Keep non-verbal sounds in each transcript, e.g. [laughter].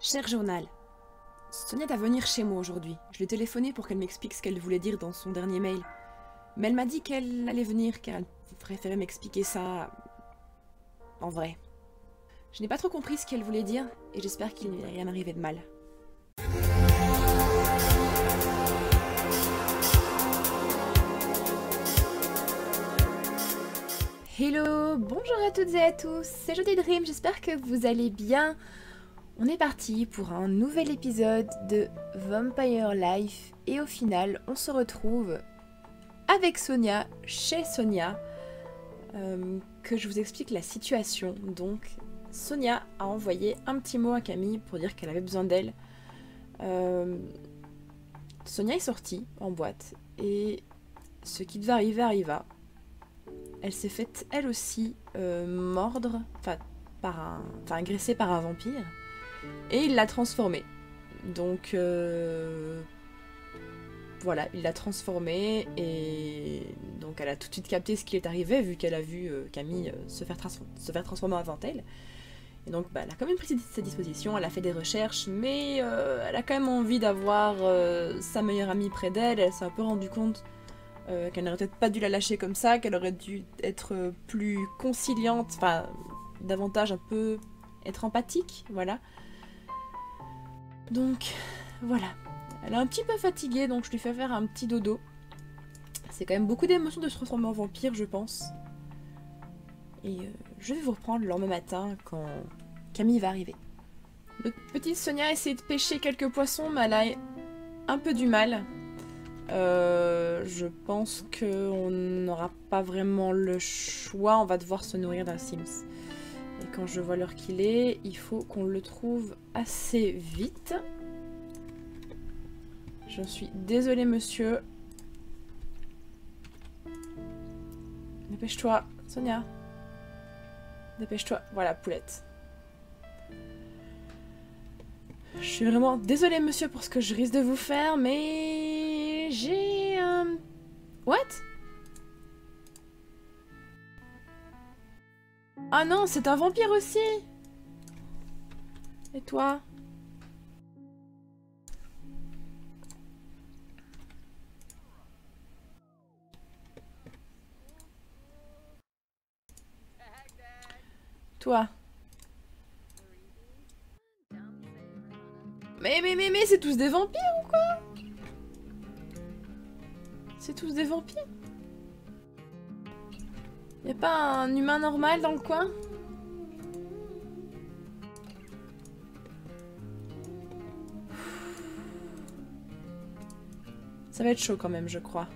Cher journal, Sonia doit venir chez moi aujourd'hui. Je lui ai téléphoné pour qu'elle m'explique ce qu'elle voulait dire dans son dernier mail. Mais elle m'a dit qu'elle allait venir car elle préférait m'expliquer ça en vrai. Je n'ai pas trop compris ce qu'elle voulait dire et j'espère qu'il n'y a rien arrivé de mal. Hello, bonjour à toutes et à tous, c'est Jody Dream, j'espère que vous allez bien. On est parti pour un nouvel épisode de Vampire Life et au final on se retrouve avec Sonia, chez Sonia, euh, que je vous explique la situation. Donc Sonia a envoyé un petit mot à Camille pour dire qu'elle avait besoin d'elle. Euh, Sonia est sortie en boîte et ce qui devait arriver arriva elle s'est faite elle aussi euh, mordre, enfin enfin agressée par un vampire, et il l'a transformée. Donc euh, voilà, il l'a transformée et donc elle a tout de suite capté ce qui est arrivé vu qu'elle a vu euh, Camille se faire, se, faire transformer avant elle. Et donc bah, elle a quand même pris ses dispositions, elle a fait des recherches, mais elle a quand même envie d'avoir sa meilleure amie près d'elle. Elle s'est un peu rendue compte euh, qu'elle n'aurait peut-être pas dû la lâcher comme ça, qu'elle aurait dû être plus conciliante, enfin davantage un peu être empathique, voilà. Donc voilà, elle est un petit peu fatiguée, donc je lui fais faire un petit dodo. C'est quand même beaucoup d'émotions de se transformer en vampire, je pense. Et euh, je vais vous reprendre le lendemain matin quand Camille va arriver. Notre petite Sonia a essayé de pêcher quelques poissons, mais elle a un peu du mal. Euh, je pense qu'on n'aura pas vraiment le choix. On va devoir se nourrir d'un Sims. Et quand je vois l'heure qu'il est, il faut qu'on le trouve assez vite. Je suis désolée, monsieur. Dépêche-toi, Sonia. Dépêche-toi. Voilà, poulette. Je suis vraiment désolée, monsieur, pour ce que je risque de vous faire, mais... J'ai... un... What? Ah non, c'est un vampire aussi. Et toi? Toi. Mais, mais, mais, mais, c'est tous des vampires ou quoi? C'est tous des vampires? Y'a pas un humain normal dans le coin? Ça va être chaud quand même, je crois.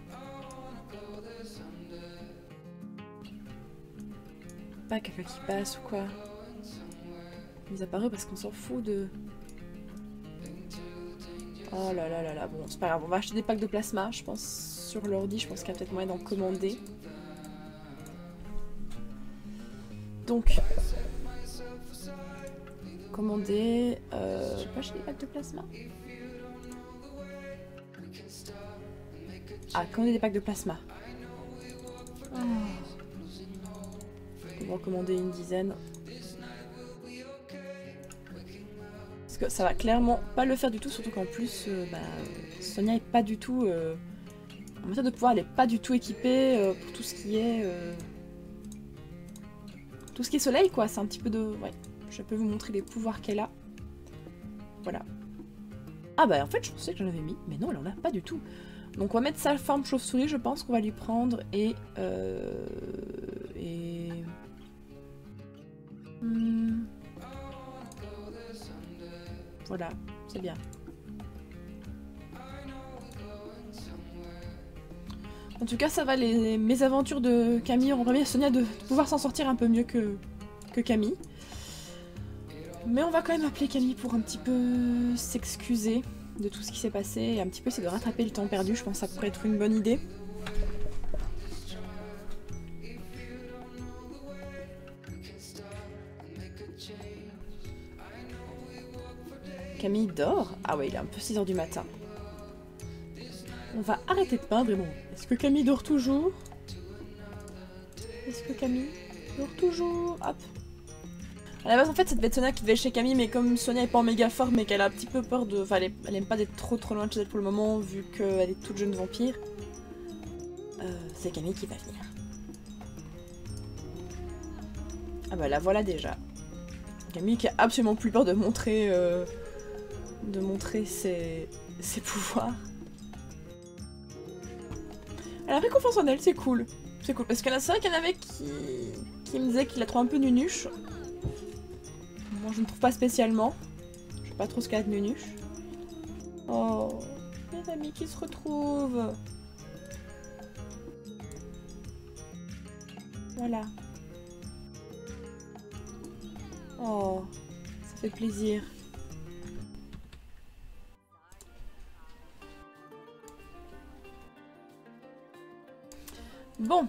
Pas quelqu'un qui passe ou quoi. Ils apparus parce qu'on s'en fout de... Oh là là là là, bon c'est pas grave, on va acheter des packs de plasma, je pense, sur l'ordi, je pense qu'il y a peut-être moyen d'en commander. Donc, commander, euh, pas acheter des packs de plasma Ah, commander des packs de plasma. Oh. On va en commander une dizaine. ça va clairement pas le faire du tout, surtout qu'en plus, euh, bah, Sonia est pas du tout... Euh, en matière de pouvoir, elle est pas du tout équipée euh, pour tout ce qui est... tout ce qui est soleil, quoi. C'est un petit peu de... Ouais, je peux vous montrer les pouvoirs qu'elle a. Voilà. Ah bah en fait, je pensais que j'en avais mis, mais non, elle en a pas du tout. Donc on va mettre sa forme chauve-souris, je pense qu'on va lui prendre, et... et... Hmm. Voilà, c'est bien. En tout cas, ça va, les, mes aventures de Camille ont permis à Sonia de, pouvoir s'en sortir un peu mieux que, que Camille. Mais on va quand même appeler Camille pour un petit peu s'excuser de tout ce qui s'est passé et un petit peu essayer de rattraper le temps perdu. Je pense que ça pourrait être une bonne idée. Camille dort? Ah ouais, il est un peu 6h du matin. On va arrêter de peindre et bon, est-ce que Camille dort toujours? Est-ce que Camille dort toujours? Hop. À la base, en fait, ça devait être Sonia qui devait chez Camille, mais comme Sonia est pas en méga forme et qu'elle a un petit peu peur de. Enfin, elle, est- elle aime pas d'être trop trop loin de chez elle pour le moment, vu qu'elle est toute jeune vampire. euh, c'est Camille qui va venir. Ah bah la voilà déjà. Camille qui a absolument plus peur de montrer. euh, de montrer ses, ses pouvoirs. Elle a pris confiance en elle, c'est cool. C'est cool, parce que là, c'est vrai qu'il y en avait qui, qui me disaient qu'il la trouve un peu nunuche. Moi, je ne trouve pas spécialement. Je sais pas trop ce qu'elle a de nunuche. Oh, les amis qui se retrouvent. Voilà. Oh, ça fait plaisir. Bon,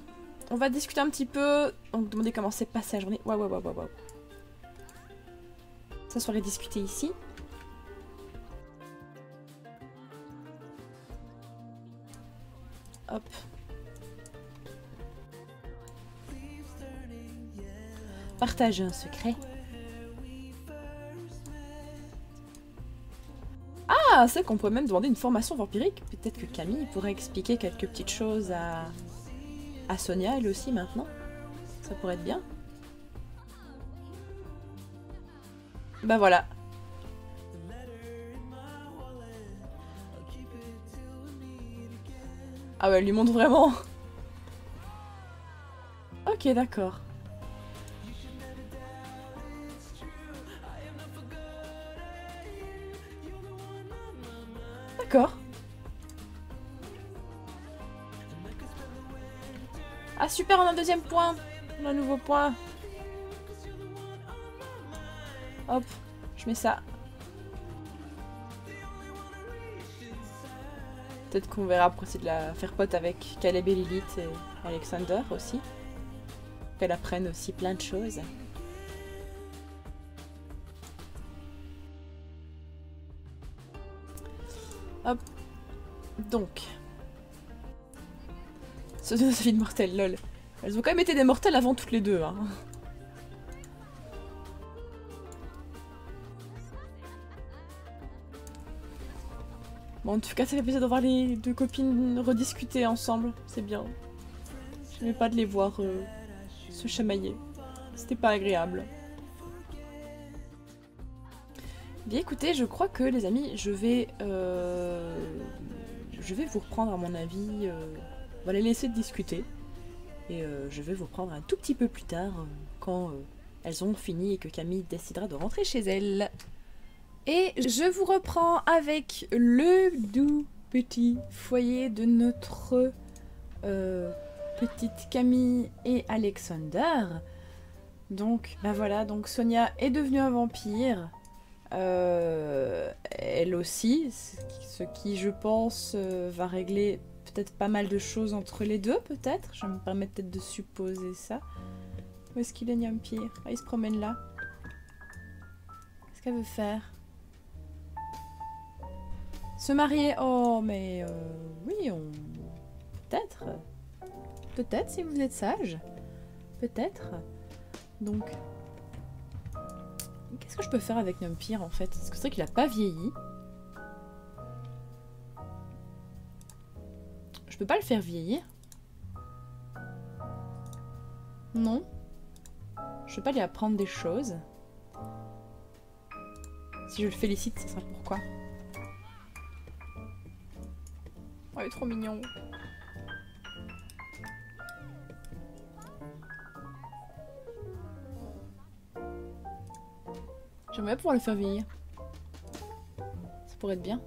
on va discuter un petit peu. Donc, demander comment s'est passée la journée. Ouais, ouais, ouais, ouais. Ça serait discuté ici. Hop. Partager un secret. Ah, c'est qu'on pourrait même demander une formation vampirique. Peut-être que Camille pourrait expliquer quelques petites choses à, à Sonia, elle aussi, maintenant. Ça pourrait être bien. Bah voilà. Ah ouais, elle lui montre vraiment. [laughs] Ok, d'accord. D'accord. Ah super, on a un deuxième point. On a un nouveau point. Hop, je mets ça. Peut-être qu'on verra pour essayer de la faire pote avec Caleb et Lilith et Alexander aussi. Qu'elle apprenne aussi plein de choses. Hop. Donc. Sa vie de mortel, lol. Elles ont quand même été des mortels avant toutes les deux. Hein. Bon, en tout cas, ça fait plaisir de voir les deux copines rediscuter ensemble. C'est bien. J'aimais pas de les voir euh, se chamailler. C'était pas agréable. Bien écoutez, je crois que les amis, je vais, euh, je vais vous reprendre à mon avis. euh, on va les laisser discuter et euh, je vais vous reprendre un tout petit peu plus tard euh, quand euh, elles ont fini et que Camille décidera de rentrer chez elle. Et je vous reprends avec le doux petit foyer de notre petite Camille et Alexander. Donc, bah voilà, donc Sonia est devenue un vampire. Elle aussi, ce qui- je pense, va régler peut-être pas mal de choses entre les deux, peut-être. Je me permets peut-être de supposer ça. Où est-ce qu'il est, Nyampire Ah, il se promène là. Qu'est-ce qu'elle veut faire? Se marier? Oh, mais euh, oui, on... Peut-être. Peut-être, si vous êtes sage. Peut-être. Donc... Qu'est-ce que je peux faire avec Numpire en fait? Parce que c'est vrai qu'il a pas vieilli. Peux pas le faire vieillir. Non. Je peux pas lui apprendre des choses. Si je le félicite, ce sera pourquoi Oh, il est trop mignon. J'aimerais pouvoir le faire vieillir. Ça pourrait être bien.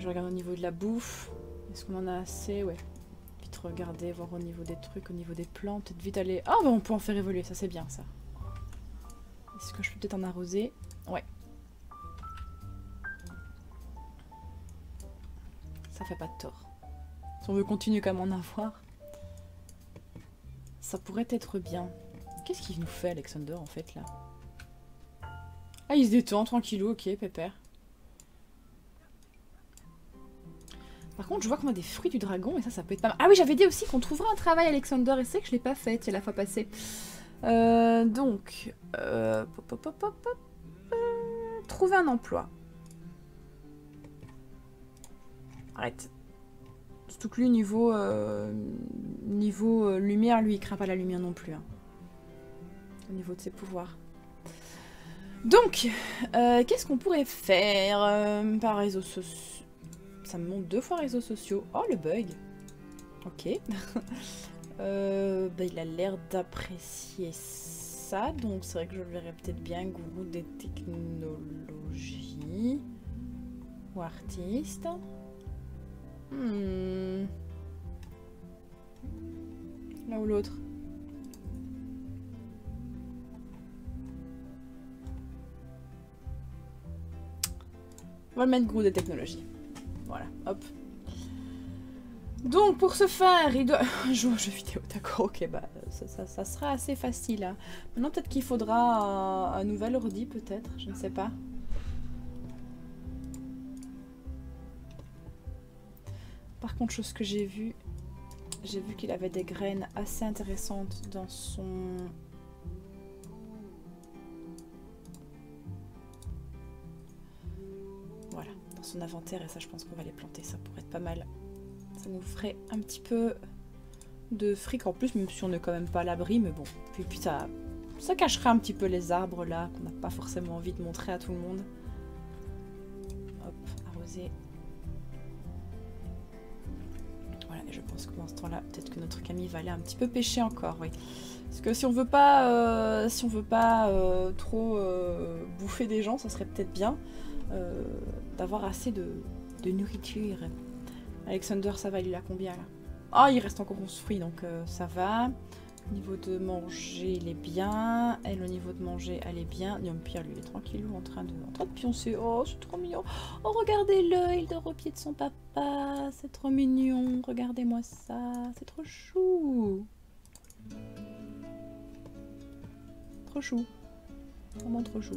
Je regarde au niveau de la bouffe. Est-ce qu'on en a assez? Ouais. Vite regarder, voir au niveau des trucs, au niveau des plantes. Peut-être vite aller... Ah bah on peut en faire évoluer, ça c'est bien ça. Est-ce que je peux peut-être en arroser? Ouais. Ça fait pas de tort. Si on veut continuer comme en avoir, ça pourrait être bien. Qu'est-ce qu'il nous fait, Alexander, en fait, là? Ah, il se détend, tranquillou, ok, pépère. Par contre, je vois qu'on a des fruits du dragon et ça, ça peut être pas mal. Ah oui, j'avais dit aussi qu'on trouverait un travail, Alexander, et c'est que je l'ai pas fait, la fois passée. Euh, donc, euh, euh, trouver un emploi. Arrête. Surtout que lui, niveau, euh, niveau lumière, lui, il craint pas la lumière non plus. hein. Au niveau de ses pouvoirs. Donc, qu'est-ce qu'on pourrait faire par réseaux sociaux Ça me montre deux fois réseaux sociaux. Oh, le bug. Ok. [laughs] Euh, bah, il a l'air d'apprécier ça, donc c'est vrai que je le verrais peut-être bien gourou des technologies. Ou artiste. Hmm. Ou l'autre. On va le mettre gourou des technologies. Voilà, hop. Donc pour ce faire, il doit [laughs] jouer aux jeux vidéo, d'accord, ok, bah ça, sera assez facile. hein. Maintenant peut-être qu'il faudra un, un nouvel ordi peut-être, je ne sais pas. Par contre, chose que j'ai vu, j'ai vu qu'il avait des graines assez intéressantes dans son... son inventaire et ça je pense qu'on va les planter, ça pourrait être pas mal. Ça nous ferait un petit peu de fric en plus, même si on n'est quand même pas à l'abri, mais bon. Puis, puis ça, ça cacherait un petit peu les arbres là, qu'on n'a pas forcément envie de montrer à tout le monde. Hop, arroser. Voilà, et je pense que pendant ce temps-là, peut-être que notre Camille va aller un petit peu pêcher encore, oui. Parce que si on veut pas, euh, si on veut pas euh, trop euh, bouffer des gens, ça serait peut-être bien euh, d'avoir assez de, nourriture. Alexander, ça va, il a combien là? Ah, il reste encore 11 fruits, donc euh, ça va. Au niveau de manger, il est bien. Elle, au niveau de manger, elle est bien. Et Pierre, lui, il est tranquille en train de, en train de pioncer. Oh, c'est trop mignon. Oh, regardez-le, il dort au pied de son papa. C'est trop mignon. Regardez-moi ça. C'est trop chou. Trop chou. Vraiment trop chou.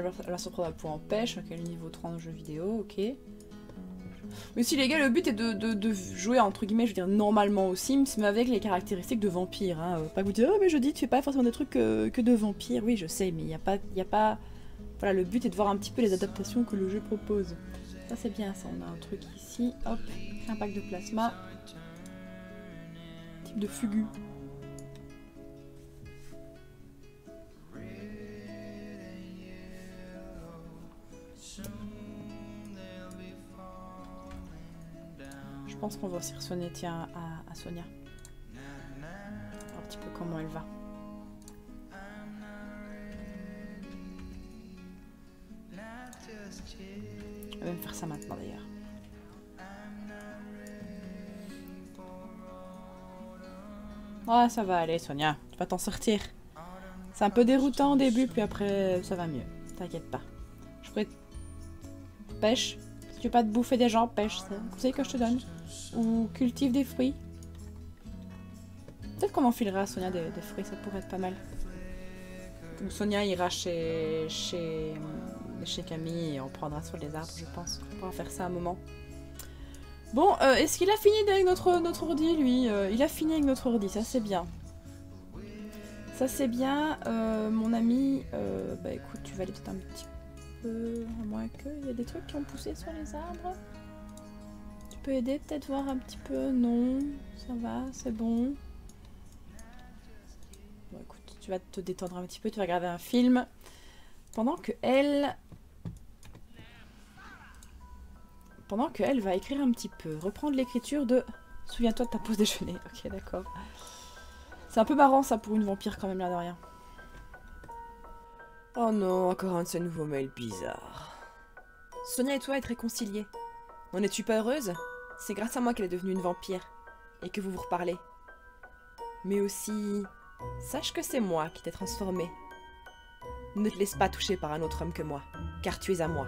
Va se prendre un point en pêche, ok, le niveau 30 jeu vidéo, ok. Mais si les gars, le but est de, jouer entre guillemets, je veux dire normalement aux Sims, mais avec les caractéristiques de vampire. Hein. euh, Pas que vous dire, oh mais je dis, tu fais pas forcément des trucs que, que de vampire. Oui, je sais, mais il n'y a pas, a pas. Voilà, le but est de voir un petit peu les adaptations que le jeu propose. Ça c'est bien, ça. On a un truc ici, hop, un pack de plasma. Type de fugu. Pense qu'on va aussi ressonner, tiens, à, Sonia. Un petit peu comment elle va. Elle va même faire ça maintenant d'ailleurs. Ouais, ça va aller, Sonia. Tu vas t'en sortir. C'est un peu déroutant au début, puis après, ça va mieux. T'inquiète pas. Je pourrais... Pêche. Si tu veux pas te bouffer des gens, pêche. C'est un que je te donne. Ou cultive des fruits. Peut-être qu'on enfilera à Sonia des, fruits, ça pourrait être pas mal. Ou Sonia ira chez, chez, chez Camille et on prendra sur les arbres, je pense. On pourra faire ça un moment. Bon, euh, est-ce qu'il a fini avec notre, notre ordi, lui Euh, Il a fini avec notre ordi, ça c'est bien. Ça c'est bien. Euh, mon ami, bah écoute, tu vas aller peut-être un petit peu... À moins qu'il y a des trucs qui ont poussé sur les arbres. Tu peux aider, peut-être voir un petit peu Non, ça va, c'est bon. Bon écoute, tu vas te détendre un petit peu, tu vas regarder un film. Pendant que elle... Pendant que elle va écrire un petit peu, reprendre l'écriture de... Souviens-toi de ta pause déjeuner. [laughs] Ok, d'accord. C'est un peu marrant ça pour une vampire quand même, là de rien. Oh non, encore un de ces nouveaux mails bizarres. Sonia et toi êtes réconciliés. N'en es-tu pas heureuse? C'est grâce à moi qu'elle est devenue une vampire. Et que vous vous reparlez. Mais aussi, sache que c'est moi qui t'ai transformée. Ne te laisse pas toucher par un autre homme que moi, car tu es à moi.